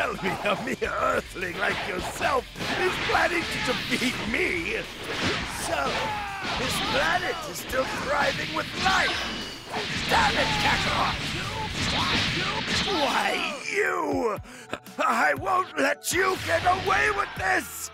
Tell me a mere earthling like yourself is planning to defeat me. So, this planet is still thriving with life. Damn it, Kakarot! Why, you! I won't let you get away with this!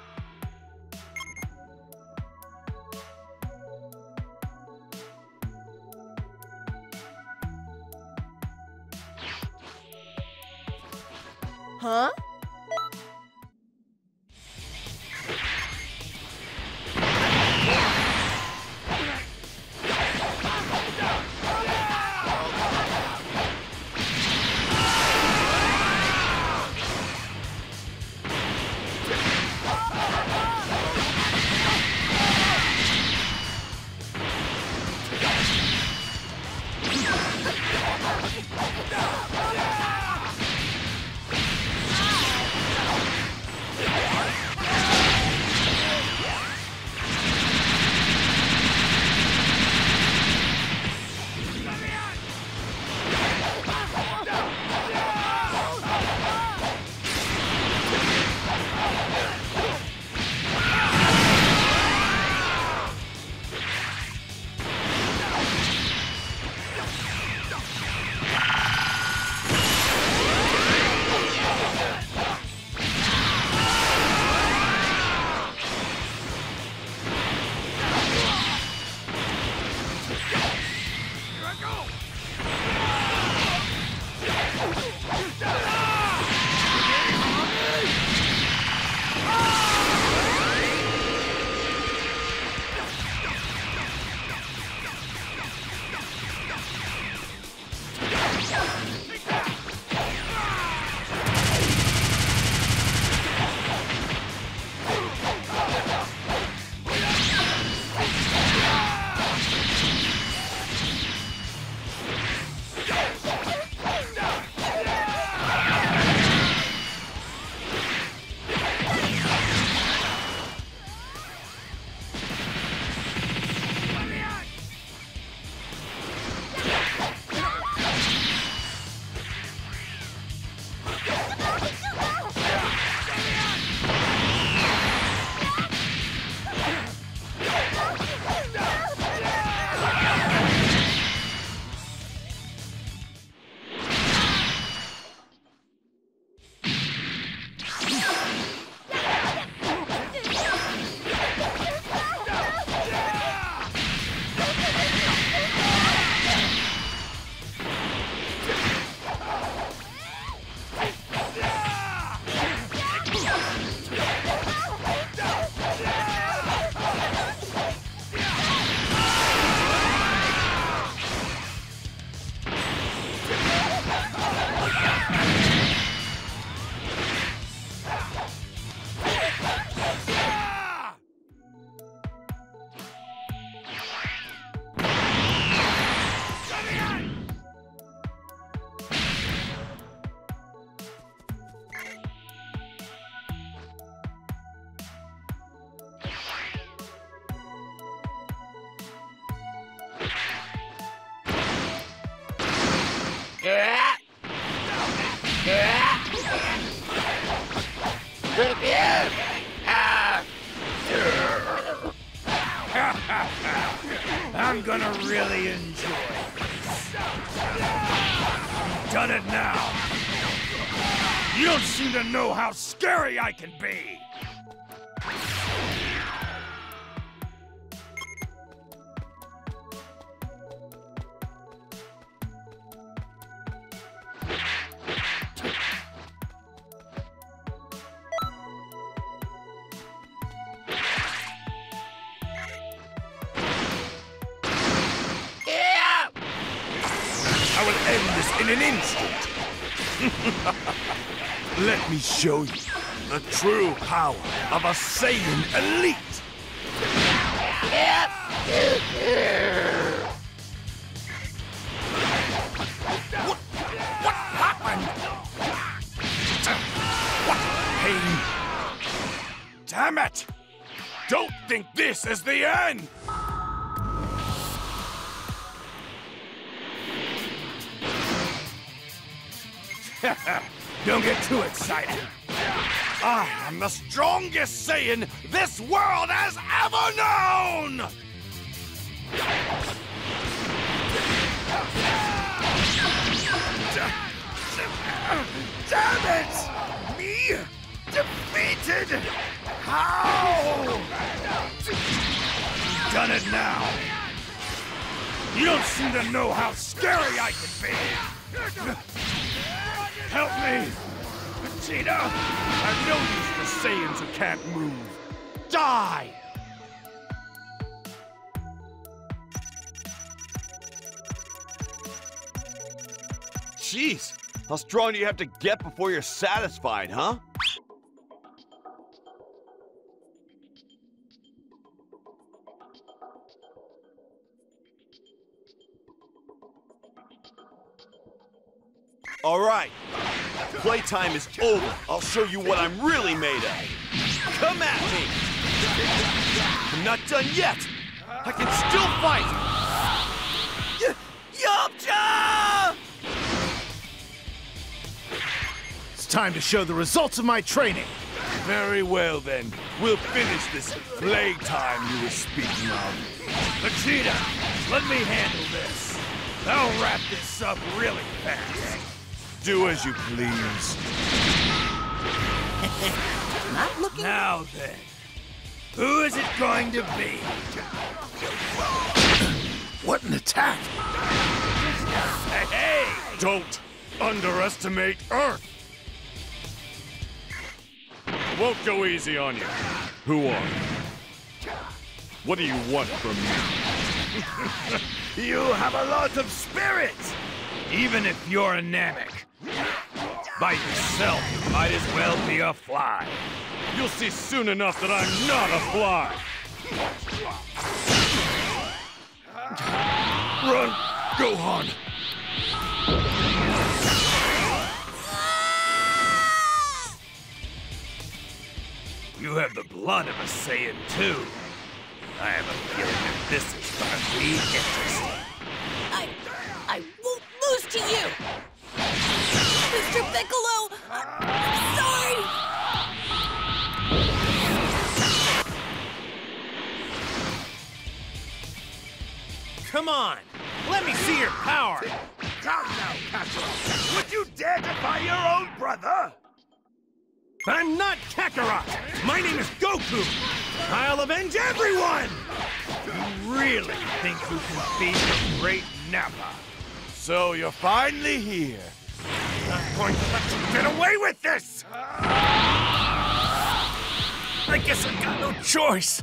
The true power of a Saiyan elite. What, what happened? What pain? Damn it! Don't think this is the end! Don't get too excited. I am the strongest Saiyan this world has ever known! Damn it! Me? Defeated? How? You've done it now. You don't seem to know how scary I can be. Help me! Vegeta! I've no use for Saiyans who can't move. Die! Jeez, how strong do you have to get before you're satisfied, huh? All right, playtime is over. I'll show you what I'm really made of. Come at me! I'm not done yet! I can still fight! Yamcha! It's time to show the results of my training. Very well, then. We'll finish this playtime you were speaking of. Vegeta, let me handle this. I'll wrap this up really fast. Do as you please. Not looking. Now then, who is it going to be? What an attack! Hey, hey! Don't underestimate Earth! Won't go easy on you. Who are you? What do you want from me? You have a lot of spirit! Even if you're a Namek. By yourself, you might as well be a fly. You'll see soon enough that I'm not a fly. Run, Gohan! You have the blood of a Saiyan too. I have a feeling that this is gonna be interesting. I, I won't lose to you, Mr. Piccolo. I'm sorry. Come on, let me see your power. Come now, Kakarot. Would you dare defy your own brother? I'm not Kakarot. My name is Goku. I'll avenge everyone. You really think you can beat the great Nappa? So you're finally here. Not going to let you get away with this. I guess I got no choice.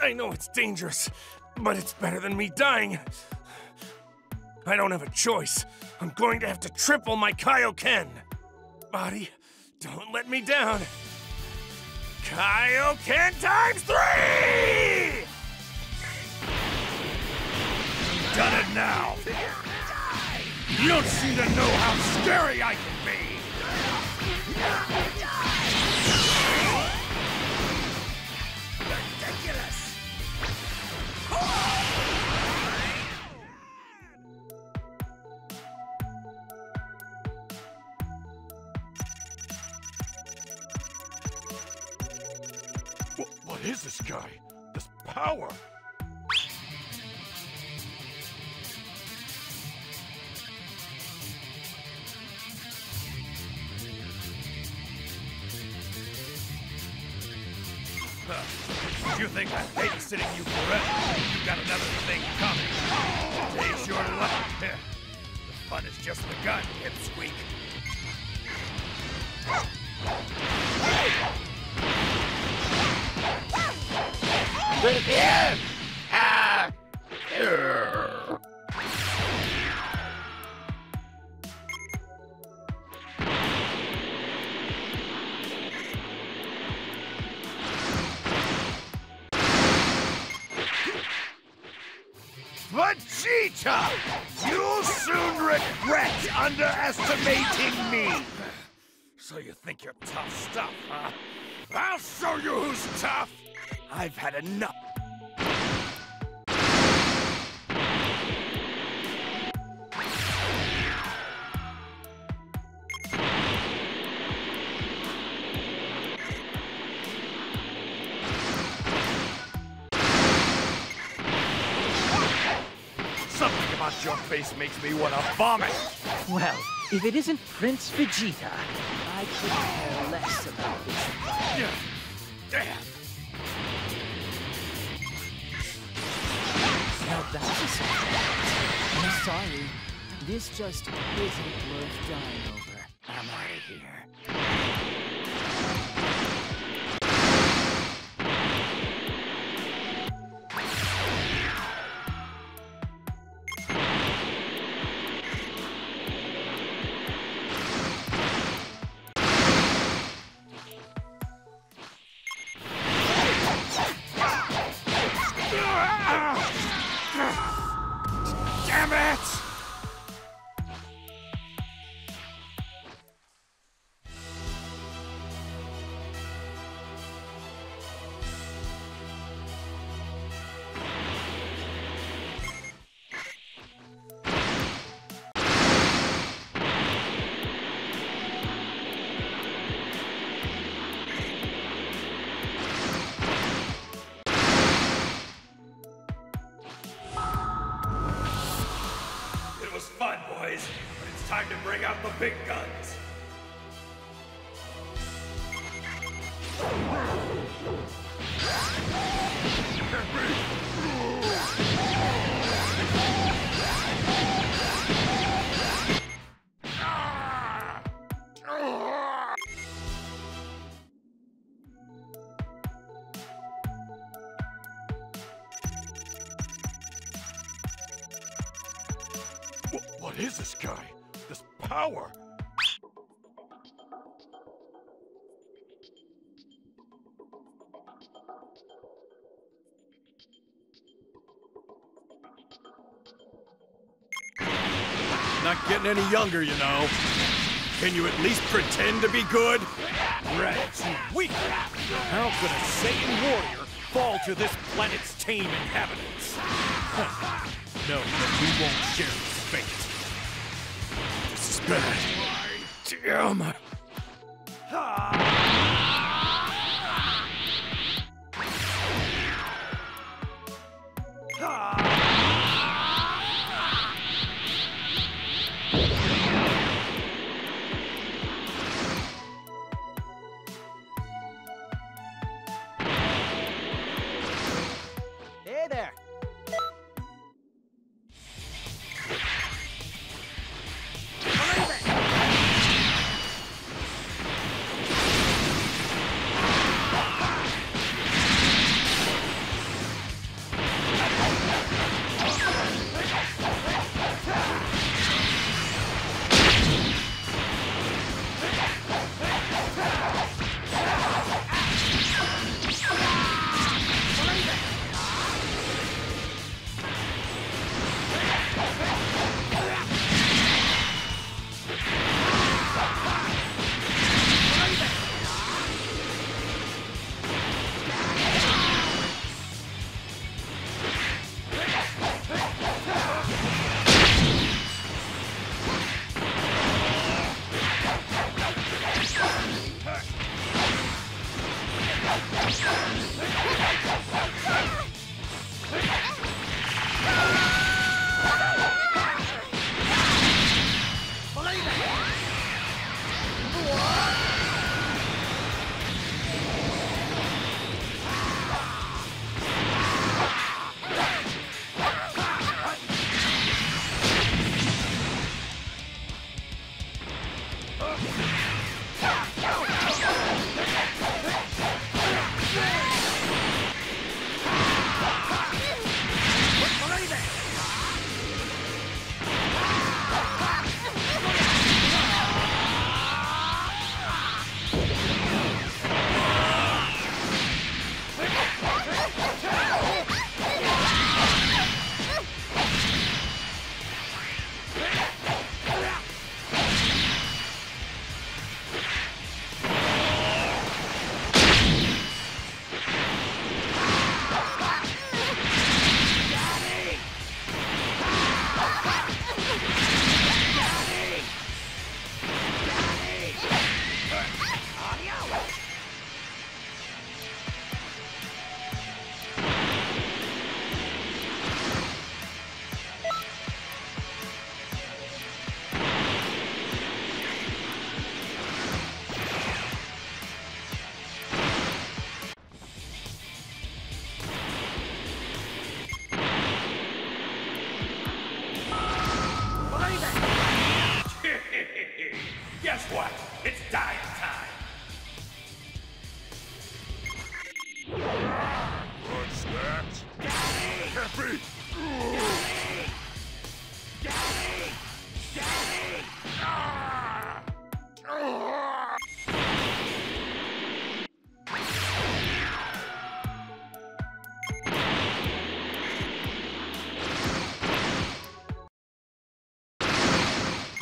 I know it's dangerous, but it's better than me dying. I don't have a choice. I'm going to have to triple my Kaioken. Body, don't let me down. Kaioken times three! Done it now. You don't seem to know how scary I can be. Ridiculous. Vegeta! You'll soon regret underestimating me! So you think you're tough stuff, huh? I'll show you who's tough! I've had enough. Makes me want to vomit. Well, if it isn't Prince Vegeta, I could care less about this. Yeah. Damn. Now that's a surprise. I'm sorry. This just isn't worth dying over. I'm out of here. Not getting any younger, you know. Can you at least pretend to be good? Reds, you weak! How could a Saiyan warrior fall to this planet's tame inhabitants? No, that we won't share his fate. This is bad. Damn!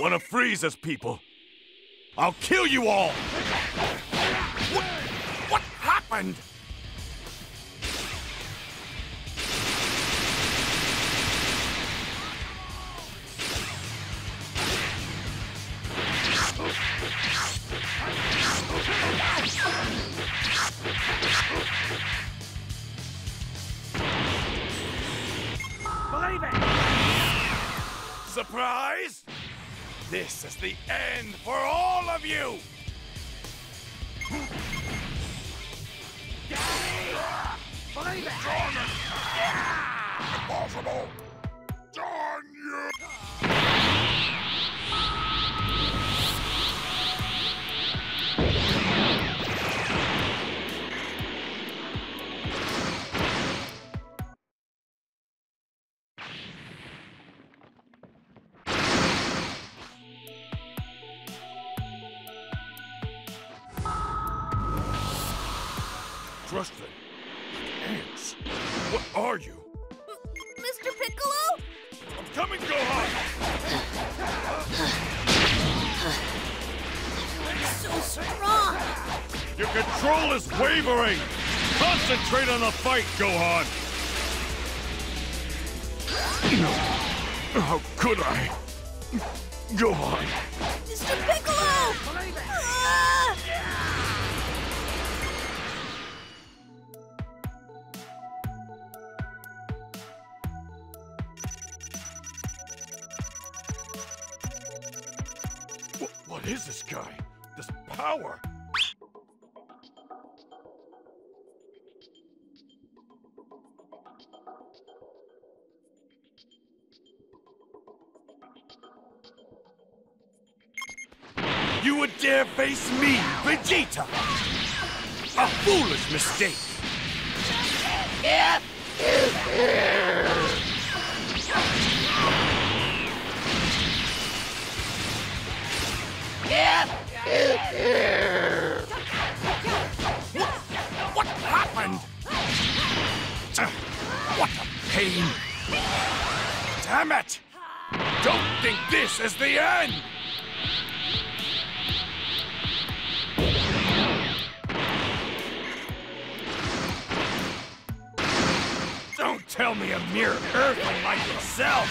Wanna freeze us, people? I'll kill you all! What, what happened? Believe it! Surprise! This is the end for all of you! Believe it! Impossible! Coming, Gohan! You're so strong. Your control is wavering! Concentrate on the fight, Gohan! How could I? Gohan! Mistake! What what happened? What a pain! Damn it! Don't think this is the end! Tell me a mere earthling like yourself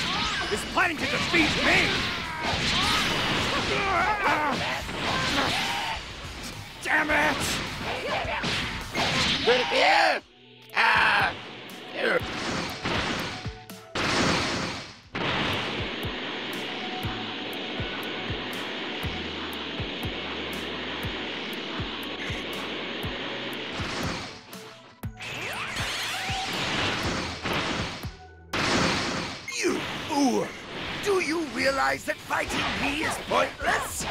is planning to defeat me! Damn it! You Do you realize that fighting me is pointless?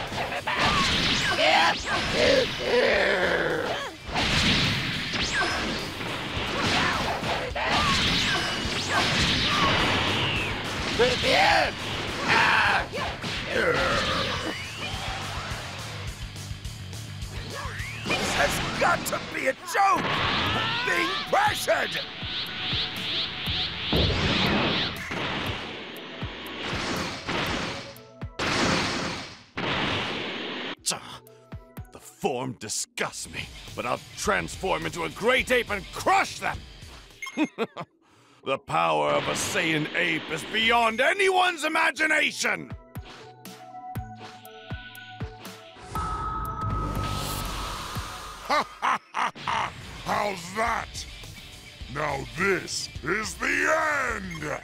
This has got to be a joke! Being pressured! Form disgusts me, but I'll transform into a great ape and crush them! the power of a Saiyan ape is beyond anyone's imagination! How's that? Now this is the end!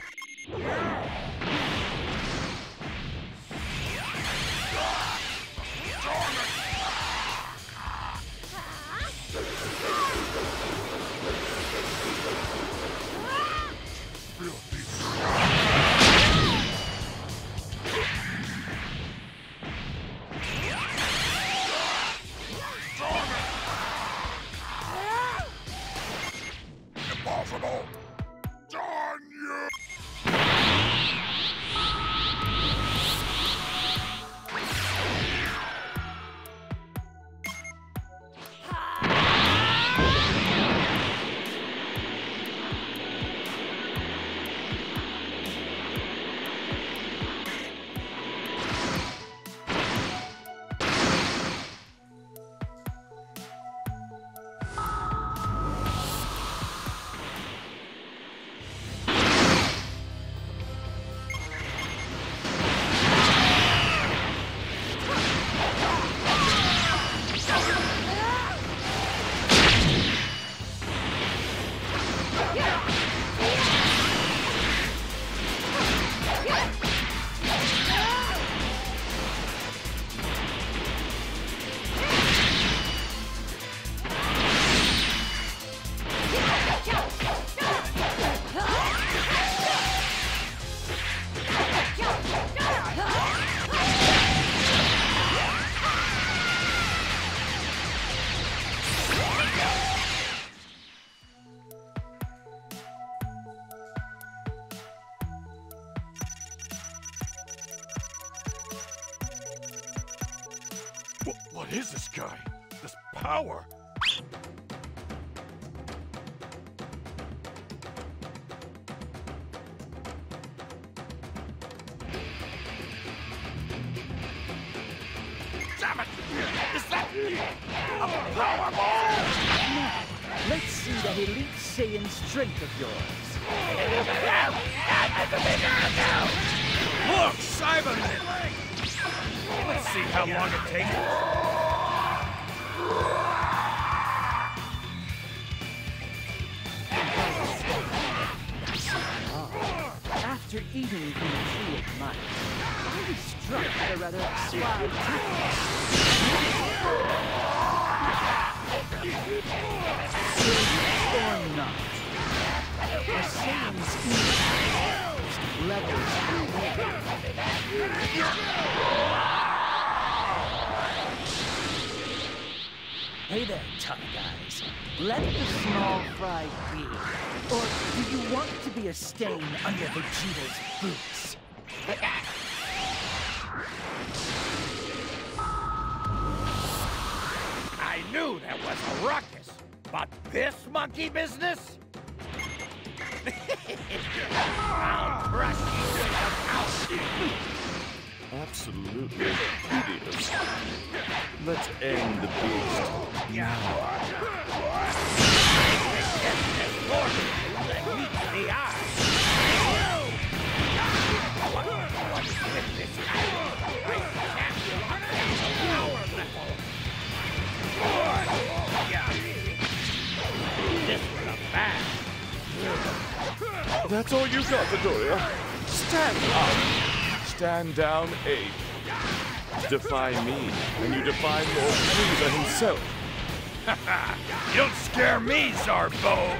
Is that a power ball? Let's see that elite Saiyan strength of yours. Look, Cyberman! Let's see how long it takes. After eating from the tree of might, A rather sly or not, a Saiyan's evil levels. Hey there, tough guys. Let the small fry be. Or do you want to be a stain under Vegeta's boots? Ruckus, but this monkey business? I'll crush you to the pouch. Absolutely hideous. Let's end the beast. That meets That's all you got, Midoriya. Stand up. Stand down, ape. Defy me, and you defy Lord Frieza himself. You don't scare me, Zarbon!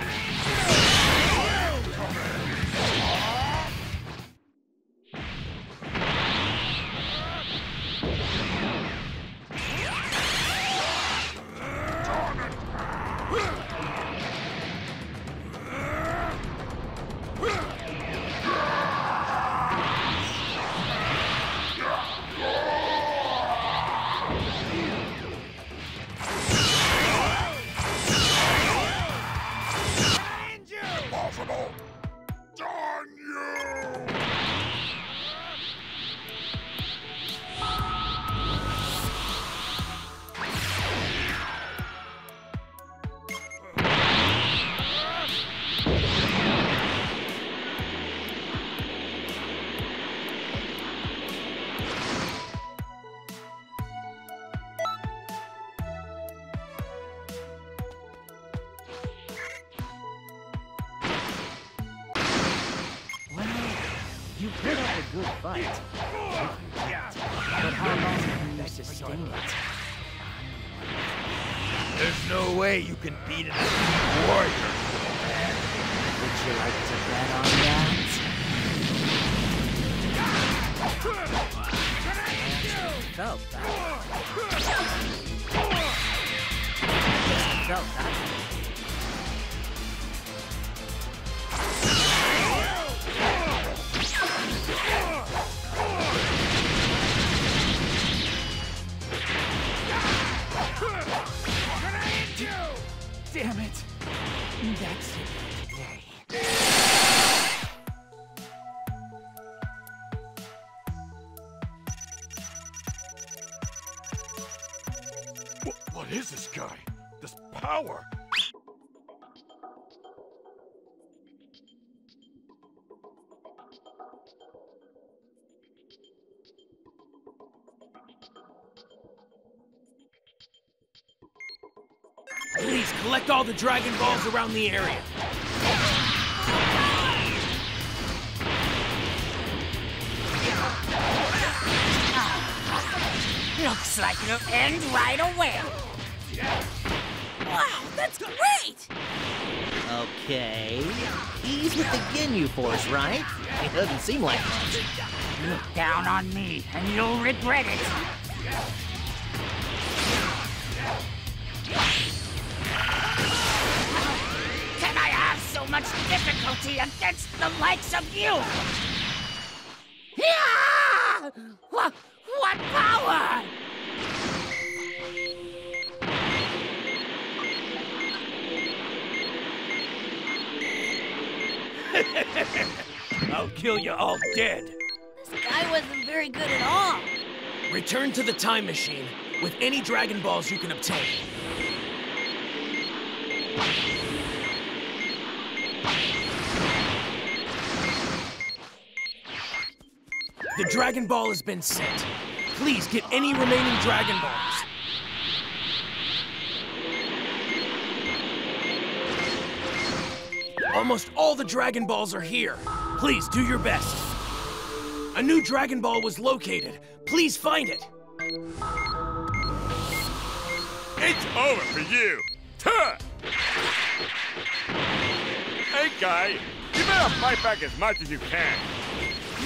What is this guy? This power? Please collect all the Dragon Balls around the area. Looks like it'll end right away. Wow, that's great! Okay. He's with the Ginyu Force, right? It doesn't seem like much. Look down on me, and you'll regret it. Can I have so much difficulty against the likes of you? Kill you all dead. This guy wasn't very good at all. Return to the time machine with any Dragon Balls you can obtain. The Dragon Ball has been sent. Please get any remaining Dragon Balls. Almost all the Dragon Balls are here. Please do your best. A new Dragon Ball was located. Please find it. It's over for you. Tuh! Hey, guy, you better fight back as much as you can.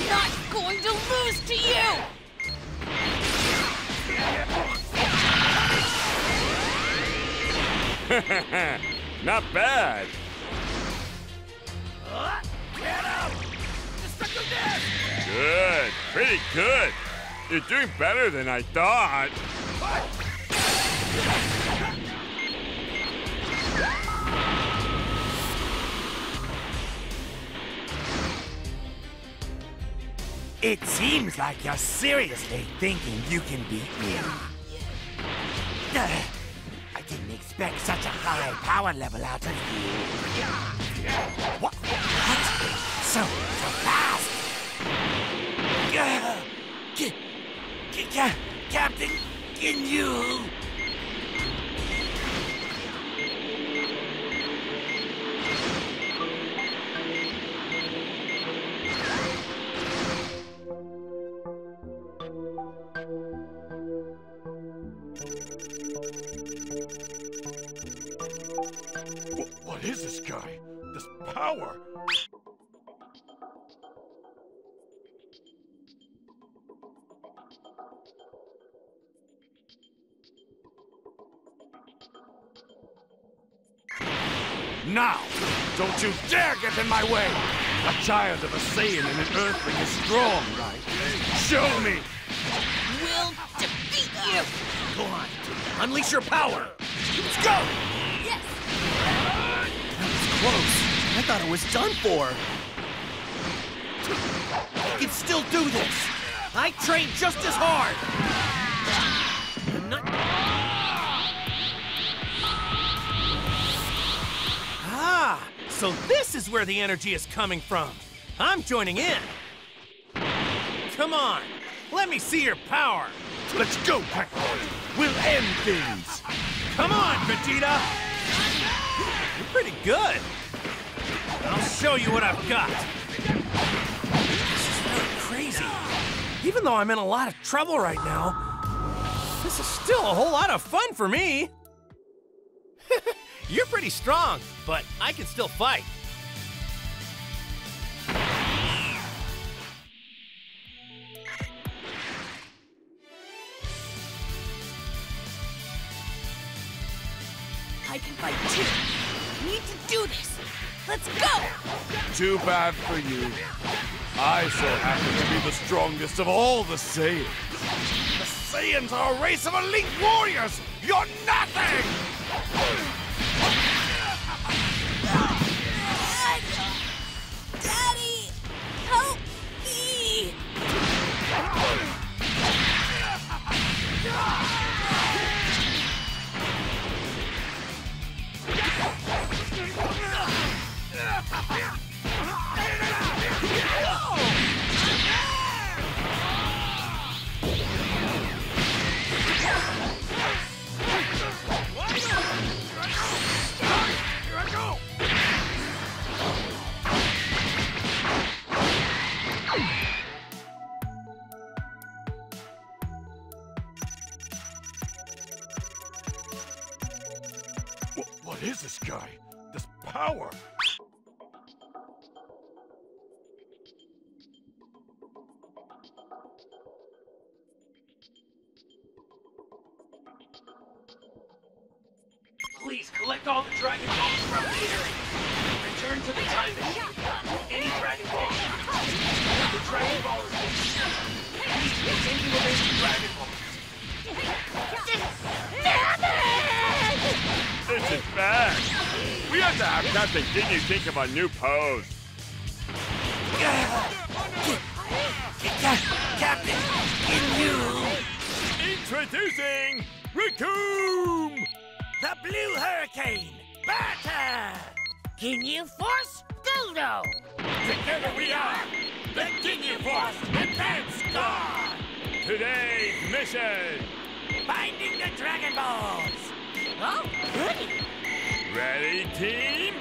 Not going to lose to you! Not bad. Good, pretty good. You're doing better than I thought. It seems like you're seriously thinking you can beat me. I didn't expect such a high power level out of you. What? What? So, so fast? Ca- ca- ca- Captain, can you? Child of a Saiyan and an Earthling is strong, right? Show me! We'll defeat you! Go on, unleash your power. Let's go. Yes! That was close. I thought it was done for. I can still do this. I train just as hard. Is where the energy is coming from. I'm joining in. Come on, let me see your power. Let's go, Kakarot! We'll end things! Come on, Vegeta! You're pretty good. I'll show you what I've got. This is really crazy. Even though I'm in a lot of trouble right now, this is still a whole lot of fun for me. You're pretty strong, but I can still fight. Fight too. We need to do this. Let's go! Too bad for you. I so happen to be the strongest of all the Saiyans. The Saiyans are a race of elite warriors! You're nothing! This is bad. We have to have Captain Ginyu think of a new pose. Captain, Ginyu! Introducing Recoome! The Blue Hurricane! Burter! Ginyu Force Guldo! Together we are the Ginyu Force Advance Guard! Today's mission! Finding the Dragon Balls! Oh, goody! Ready, team?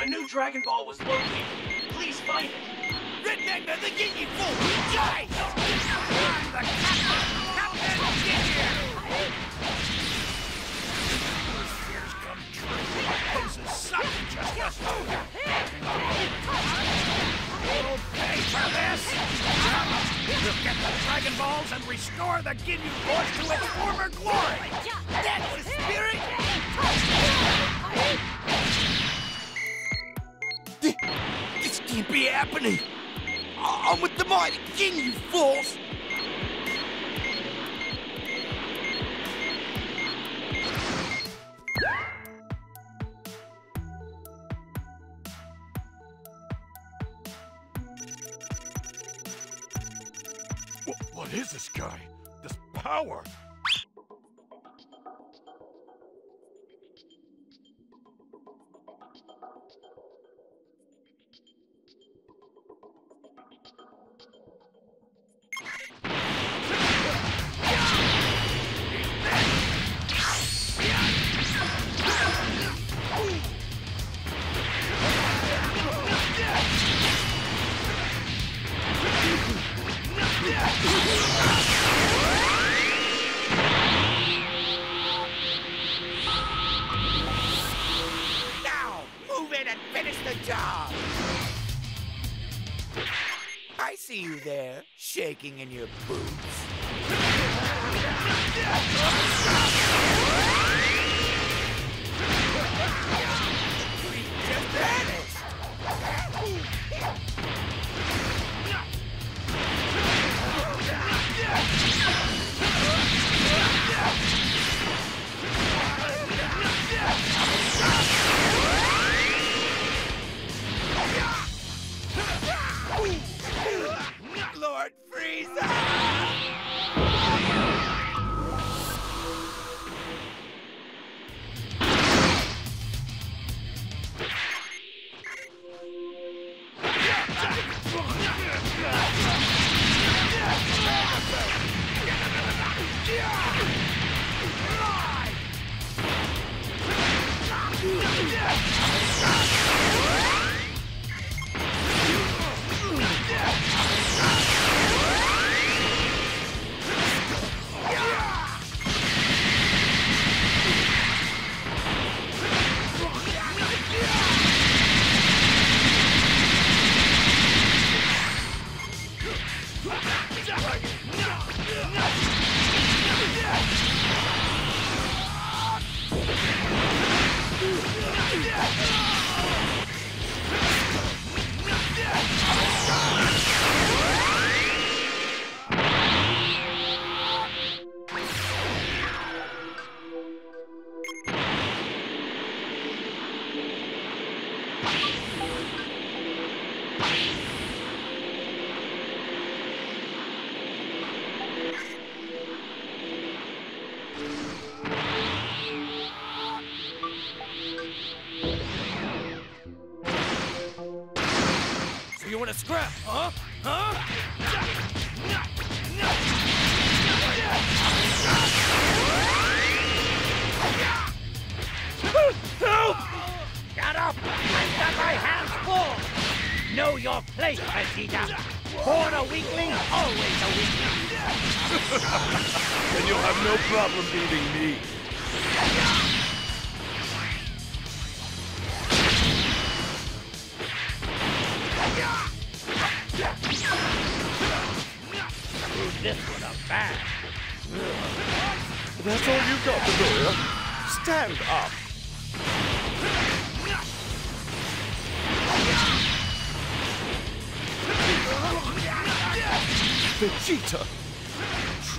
A new Dragon Ball was located. Please find it. Red Magma, the Ginyu Fool, Guys! I'm restore the Ginyu Force to its former glory! That's the spirit! This can't be happening! I'm with the mighty Ginyu Force! Shaking in your boots.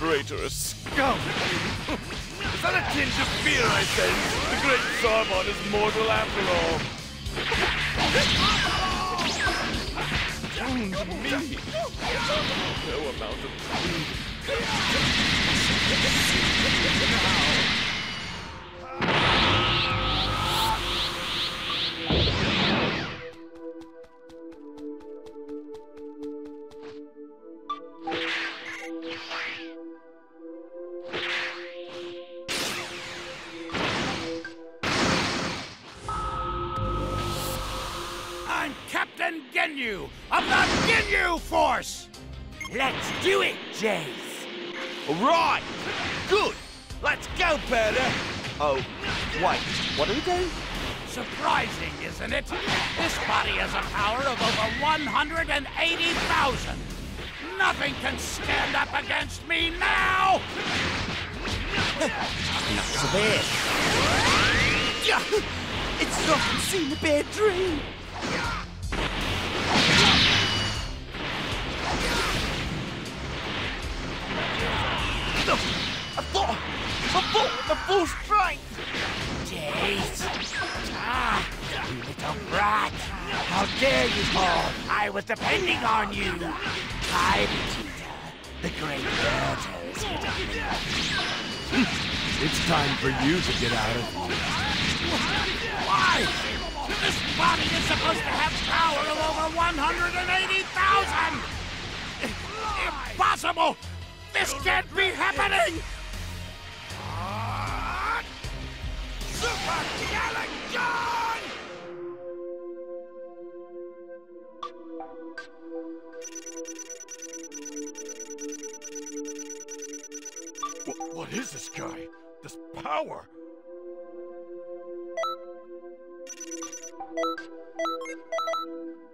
Traitorous scum! is that a tinge of fear I sense? The great Zarbon is mortal after all. Wound me! No amount of Something seen a bad dream. I thought, I thought the full strength. Jeice! Ah, you little brat! How dare you fall? I was depending on you! I, Vegeta, the great to meet It's time for you to get out of here. This body is supposed to have power of over 180,000! Impossible! This can't be happening! Super Galick Gun! Wh- what is this guy? This power? Thank you.